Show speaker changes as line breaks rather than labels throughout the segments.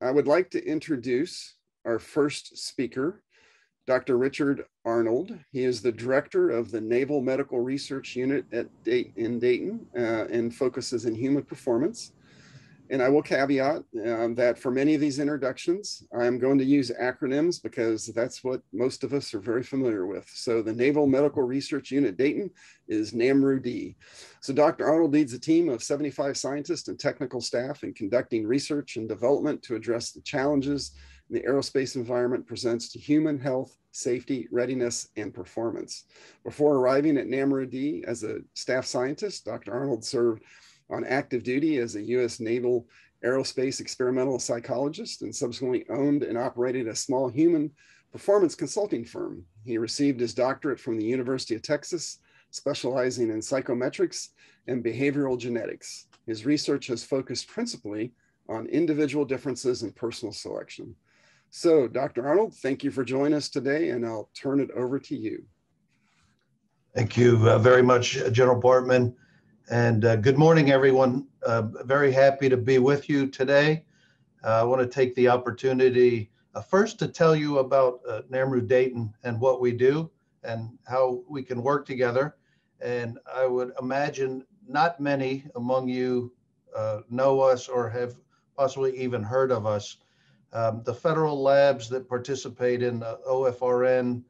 I would like to introduce our first speaker, Dr. Richard Arnold. He is the director of the Naval Medical Research Unit at Dayton, in Dayton uh, and focuses in human performance. And I will caveat um, that for many of these introductions, I'm going to use acronyms because that's what most of us are very familiar with. So the Naval Medical Research Unit Dayton is NAMRU-D. So Dr. Arnold leads a team of 75 scientists and technical staff in conducting research and development to address the challenges the aerospace environment presents to human health, safety, readiness, and performance. Before arriving at NAMRU-D as a staff scientist, Dr. Arnold served on active duty as a U.S. Naval aerospace experimental psychologist and subsequently owned and operated a small human performance consulting firm. He received his doctorate from the University of Texas, specializing in psychometrics and behavioral genetics. His research has focused principally on individual differences in personnel selection. So, Dr. Arnold, thank you for joining us today, and I'll turn it over to you.
Thank you uh, very much, General Bartman. And uh, good morning, everyone. Uh, very happy to be with you today. Uh, I want to take the opportunity uh, first to tell you about uh, NAMRU Dayton and what we do and how we can work together. And I would imagine not many among you uh, know us or have possibly even heard of us. Um, the federal labs that participate in the OFRN,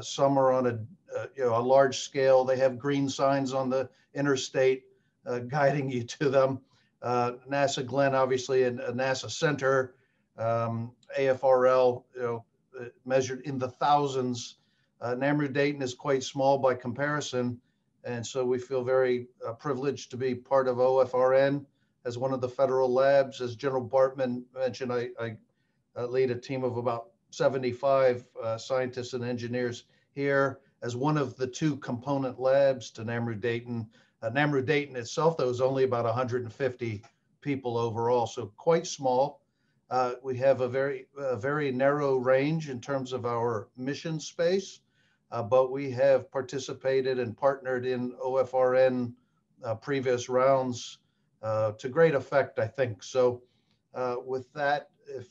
some are on a uh, you know a large scale. They have green signs on the interstate uh, guiding you to them. Uh, NASA Glenn, obviously, and NASA Center, um, AFRL, you know, uh, measured in the thousands. Uh, NAMRU Dayton is quite small by comparison, and so we feel very uh, privileged to be part of OFRN as one of the federal labs. As General Bartman mentioned, I, I lead a team of about 75 scientists and engineers here as one of the two component labs to NAMRU Dayton. Uh, NAMRU Dayton itself, though, is only about 150 people overall, so quite small. Uh, we have a very, a very narrow range in terms of our mission space, uh, but we have participated and partnered in OFRN uh, previous rounds uh, to great effect, I think. So uh, with that, if,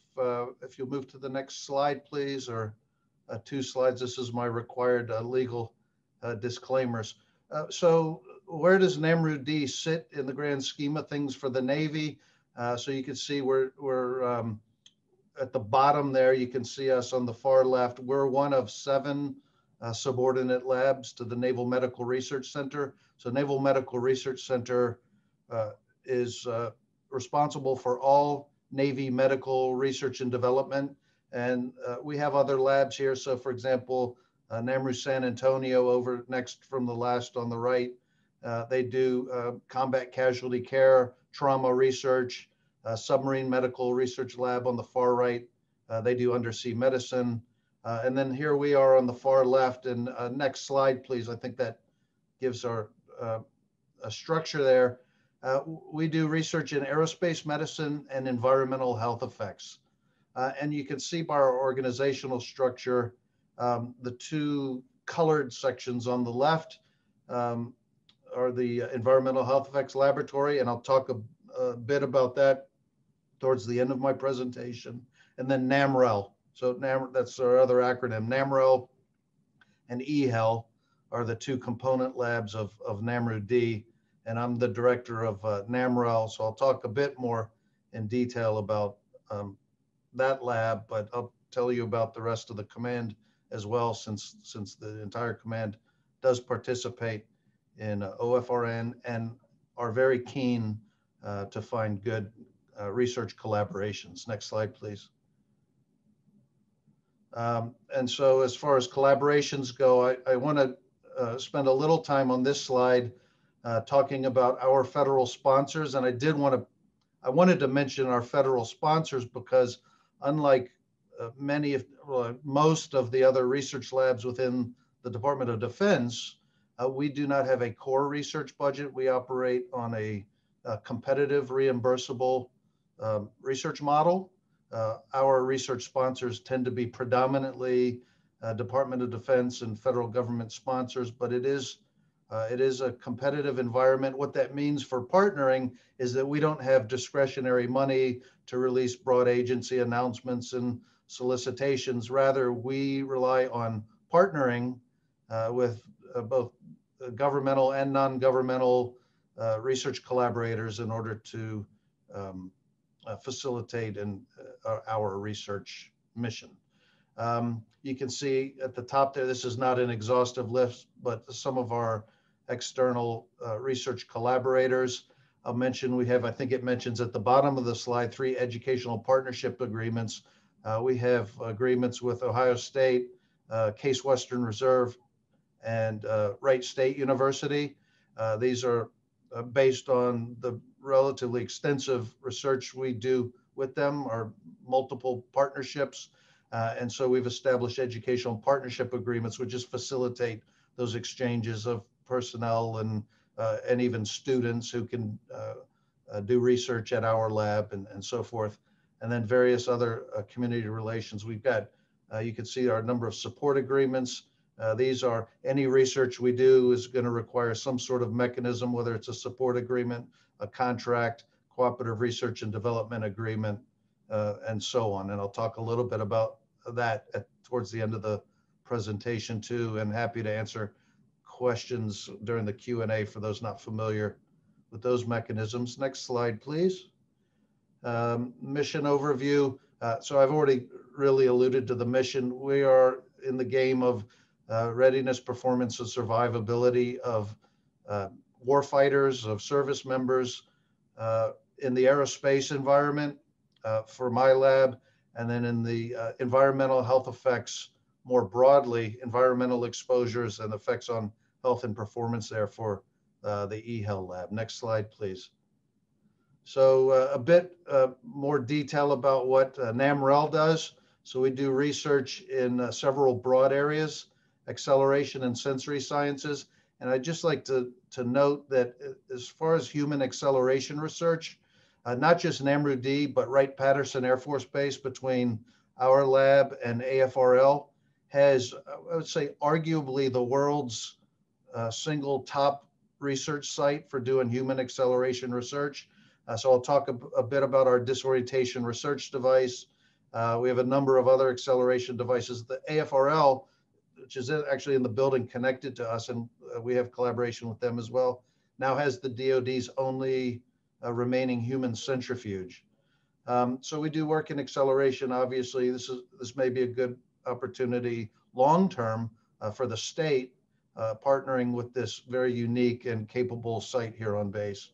if you'll move to the next slide, please, or uh, two slides. This is my required uh, legal uh, disclaimers. so where does NAMRU-D sit in the grand scheme of things for the Navy? so you can see we're, we're um, at the bottom there, you can see us on the far left. We're one of seven uh, subordinate labs to the Naval Medical Research Center. So Naval Medical Research Center uh, is uh, responsible for all Navy medical research and development. And uh, we have other labs here. So for example, uh, NAMRU San Antonio over next from the last on the right, uh, they do uh, combat casualty care, trauma research, uh, submarine medical research lab on the far right. Uh, they do undersea medicine. and then here we are on the far left. And next slide, please. I think that gives our a structure there. we do research in aerospace medicine and environmental health effects. Uh, and you can see by our organizational structure, um, the two colored sections on the left um, are the Environmental Health Effects Laboratory, and I'll talk a, a, bit about that towards the end of my presentation. And then NAMRL. So NAM, that's our other acronym. NAMRL and EHEL are the two component labs of, of NAMRU-D, and I'm the director of uh, NAMRL. So I'll talk a bit more in detail about um, that lab, but I'll tell you about the rest of the command as well, since since the entire command does participate in uh, OFRN and are very keen uh, to find good uh, research collaborations. Next slide, please. Um, and so as far as collaborations go, I, I want to uh, spend a little time on this slide uh, talking about our federal sponsors. And I did want to, I wanted to mention our federal sponsors because unlike uh, many of well, most of the other research labs within the Department of Defense, uh, we do not have a core research budget. We operate on a, a competitive reimbursable um, research model. Uh, our research sponsors tend to be predominantly uh, Department of Defense and federal government sponsors, but it is uh, it is a competitive environment. What that means for partnering is that we don't have discretionary money to release broad agency announcements and solicitations. Rather, we rely on partnering uh, with uh, both governmental and non-governmental uh, research collaborators in order to um, uh, facilitate and uh, our research mission. Um, you can see at the top there, this is not an exhaustive list, but some of our external uh, research collaborators. I'll mention we have, I think it mentions at the bottom of the slide, three educational partnership agreements. Uh, we have agreements with Ohio State, uh, Case Western Reserve, and uh, Wright State University. Uh, these are uh, based on the relatively extensive research we do with them, our multiple partnerships. And so we've established educational partnership agreements, which just facilitate those exchanges of personnel and uh, and even students who can uh, do research at our lab and, and so forth. And then various other community relations. We've got, you can see our number of support agreements. Uh, these are any research we do is going to require some sort of mechanism, whether it's a support agreement, a contract, cooperative research and development agreement, uh, and so on. And I'll talk a little bit about that at, towards the end of the presentation too, and happy to answer questions during the Q&A for those not familiar with those mechanisms. Next slide, please. Um, mission overview. Uh, so I've already really alluded to the mission. We are in the game of uh, readiness, performance, and survivability of uh, warfighters, of service members uh, in the aerospace environment uh, for my lab, and then in the uh, environmental health effects more broadly, environmental exposures and effects on health and performance there for uh, the EHEL lab. Next slide, please. So a bit more detail about what NAMRL does. So we do research in several broad areas acceleration and sensory sciences. And I'd just like to, to note that uh, as far as human acceleration research, uh, not just NAMRU-D, but Wright-Patterson Air Force Base between our lab and AFRL has, I would say, arguably the world's uh, single top research site for doing human acceleration research. Uh, so I'll talk a, a, bit about our disorientation research device. Uh, we have a number of other acceleration devices. The AFRL which is actually in the building connected to us, and uh, we have collaboration with them as well, now has the DoD's only uh, remaining human centrifuge. Um, so we do work in acceleration. Obviously, this is this may be a good opportunity long term uh, for the state uh, partnering with this very unique and capable site here on base.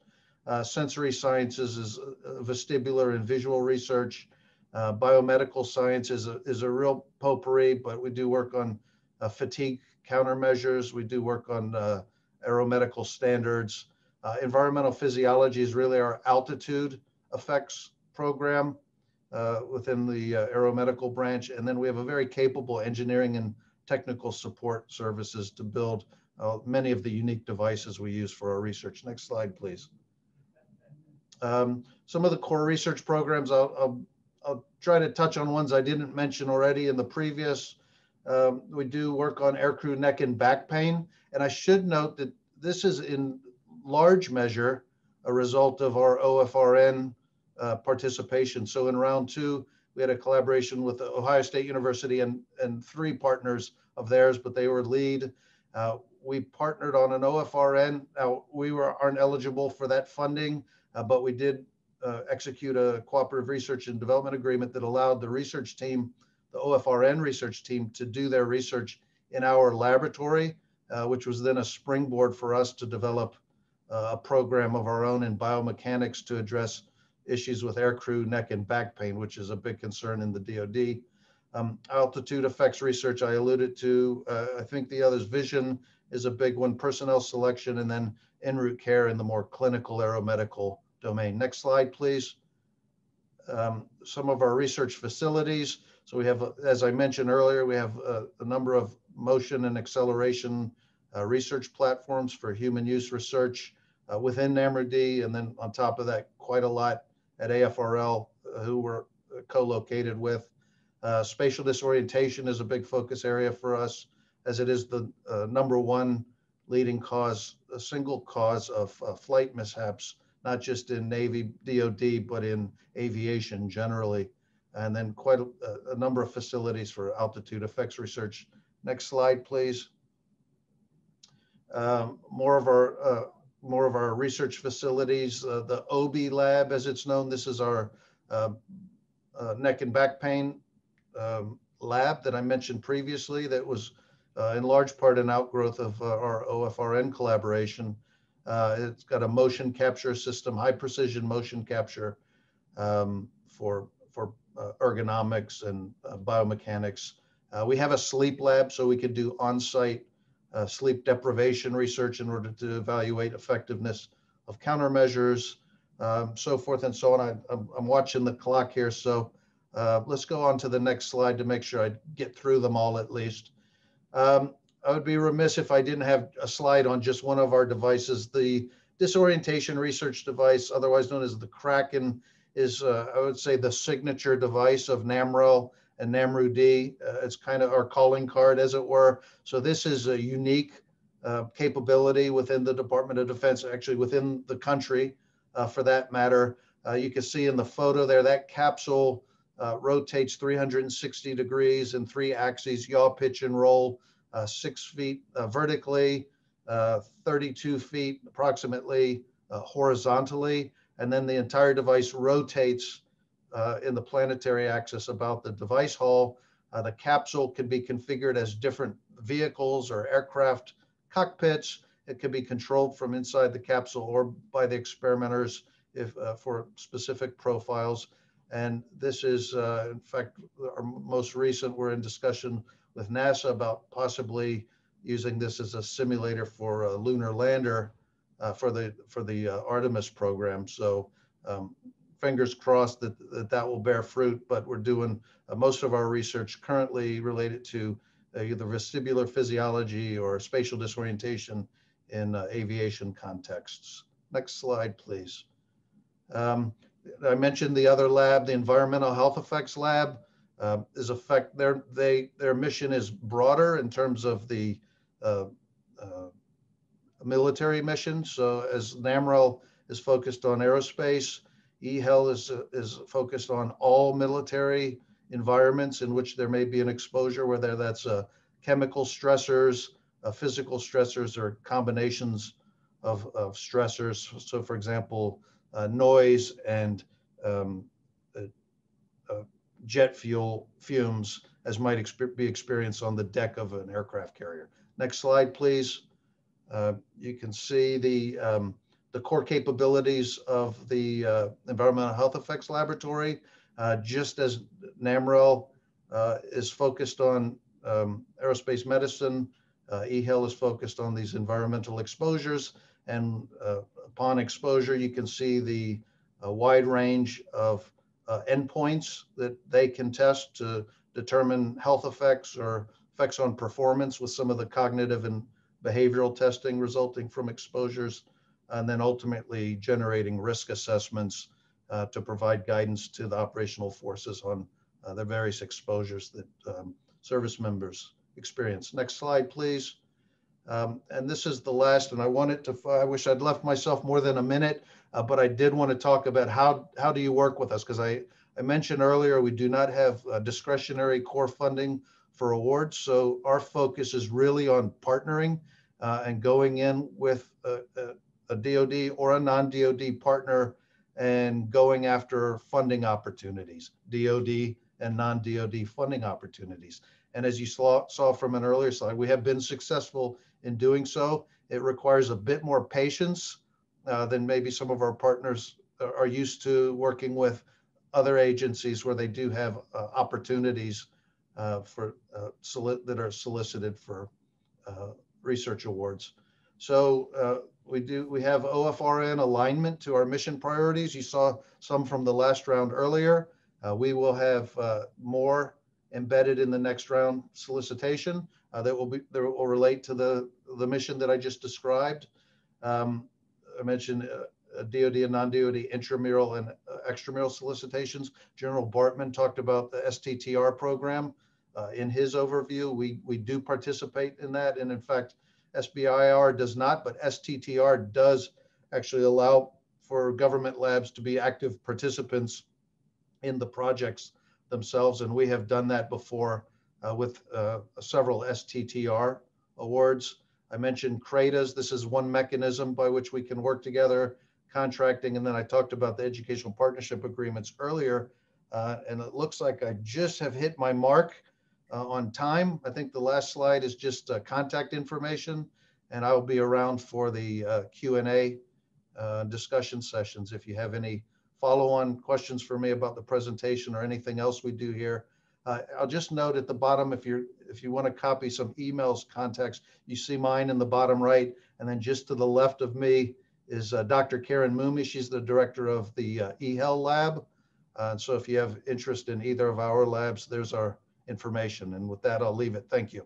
Uh, sensory sciences is uh, vestibular and visual research. biomedical science is a, is a real potpourri, but we do work on uh, fatigue countermeasures. We do work on uh, aeromedical standards. Uh, environmental physiology is really our altitude effects program uh, within the uh, aeromedical branch. And then we have a very capable engineering and technical support services to build uh, many of the unique devices we use for our research. Next slide, please. Um, some of the core research programs, I'll, I'll, I'll, try to touch on ones I didn't mention already in the previous um, we do work on aircrew neck and back pain. And I should note that this is in large measure a result of our OFRN uh, participation. So in round two, we had a collaboration with Ohio State University and, and three partners of theirs, but they were lead. Uh, we partnered on an OFRN. Now, we were, aren't eligible for that funding, uh, but we did uh, execute a cooperative research and development agreement that allowed the research team the OFRN research team to do their research in our laboratory, uh, which was then a springboard for us to develop uh, a program of our own in biomechanics to address issues with aircrew neck and back pain, which is a big concern in the DoD. Um, altitude effects research I alluded to. Uh, I think the others, vision is a big one, personnel selection, and then en route care in the more clinical aeromedical domain. Next slide, please. Um, some of our research facilities. So we have, as I mentioned earlier, we have a, a number of motion and acceleration uh, research platforms for human use research uh, within NAMRU-D, and then on top of that, quite a lot at AFRL, uh, who we're co-located with. Uh, spatial disorientation is a big focus area for us, as it is the uh, number one leading cause, a single cause of uh, flight mishaps, not just in Navy DoD, but in aviation generally. And then quite a, a number of facilities for altitude effects research. Next slide, please. Um, more of our uh, more of our research facilities. Uh, the OB lab, as it's known, this is our uh, uh, neck and back pain um, lab that I mentioned previously that was uh, in large part an outgrowth of uh, our OFRN collaboration. It's got a motion capture system, high precision motion capture um, for, for ergonomics and biomechanics. we have a sleep lab so we could do on-site uh, sleep deprivation research in order to evaluate effectiveness of countermeasures, um, so forth and so on. I, am I'm watching the clock here, so uh, let's go on to the next slide to make sure I get through them all at least. Um, I would be remiss if I didn't have a slide on just one of our devices. The disorientation research device, otherwise known as the Kraken, is, uh, I would say, the signature device of NAMRL and NAMRU-D. Uh, it's kind of our calling card, as it were. So this is a unique uh, capability within the Department of Defense, actually within the country, uh, for that matter. Uh, you can see in the photo there that capsule uh, rotates 360 degrees in three axes, yaw, pitch, and roll, uh, six feet vertically, 32 feet approximately horizontally, and then the entire device rotates uh, in the planetary axis about the device hall. Uh, the capsule can be configured as different vehicles or aircraft cockpits. It can be controlled from inside the capsule or by the experimenters if uh, for specific profiles. And this is, uh, in fact, our most recent, we're in discussion with NASA about possibly using this as a simulator for a lunar lander uh, for the for the uh, Artemis program. So um, fingers crossed that, that that will bear fruit, but we're doing uh, most of our research currently related to uh, either vestibular physiology or spatial disorientation in uh, aviation contexts. Next slide, please. Um, I mentioned the other lab, the Environmental Health Effects Lab. Uh, is effect their they their mission is broader in terms of the uh, uh, military mission. So as NAMRL is focused on aerospace, EHEL is, is focused on all military environments in which there may be an exposure, whether that's uh, chemical stressors, uh, physical stressors, or combinations of, of stressors. So, for example, uh, noise and um, uh, uh, jet fuel fumes, as might exp be experienced on the deck of an aircraft carrier. Next slide, please. Uh, you can see the um, the core capabilities of the uh, Environmental Health Effects Laboratory, uh, just as NAMRL uh, is focused on um, aerospace medicine, uh, EHEL is focused on these environmental exposures. And uh, upon exposure, you can see the uh, wide range of endpoints that they can test to determine health effects or effects on performance with some of the cognitive and behavioral testing resulting from exposures and then ultimately generating risk assessments uh, to provide guidance to the operational forces on uh, the various exposures that um, service members experience. Next slide, please. Um, and this is the last, and I wanted to, I wish I'd left myself more than a minute, uh, but I did want to talk about how, how do you work with us? Because I, I mentioned earlier, we do not have discretionary core funding for awards. So our focus is really on partnering uh, and going in with a, a, a DoD or a non-DoD partner and going after funding opportunities, DoD and non-DoD funding opportunities. And as you saw, saw from an earlier slide, we have been successful in doing so. It requires a bit more patience uh, than maybe some of our partners are used to working with other agencies where they do have uh, opportunities uh, for uh, that are solicited for uh, research awards. So uh, we do we have OFRN alignment to our mission priorities. You saw some from the last round earlier. Uh, we will have uh, more embedded in the next round solicitation uh, that will be that will relate to the the mission that I just described. Um, I mentioned DoD uh, and non-DoD intramural and uh, extramural solicitations. General Bartman talked about the STTR program uh, in his overview. We we do participate in that, and in fact SBIR does not, but STTR does actually allow for government labs to be active participants in the projects themselves. And we have done that before uh, with uh, several STTR awards. I mentioned CRADAs. This is one mechanism by which we can work together, contracting. And then I talked about the educational partnership agreements earlier. Uh, and it looks like I just have hit my mark uh, on time. I think the last slide is just uh, contact information. And I will be around for the uh, Q&A discussion sessions if you have any follow-on questions for me about the presentation or anything else we do here. Uh, I'll just note at the bottom, if you're if you want to copy some emails contacts, you see mine in the bottom right, and then just to the left of me is uh, Dr. Karen Mumy. She's the director of the uh, EHEL lab. Uh, so if you have interest in either of our labs, there's our information. And with that, I'll leave it. Thank you.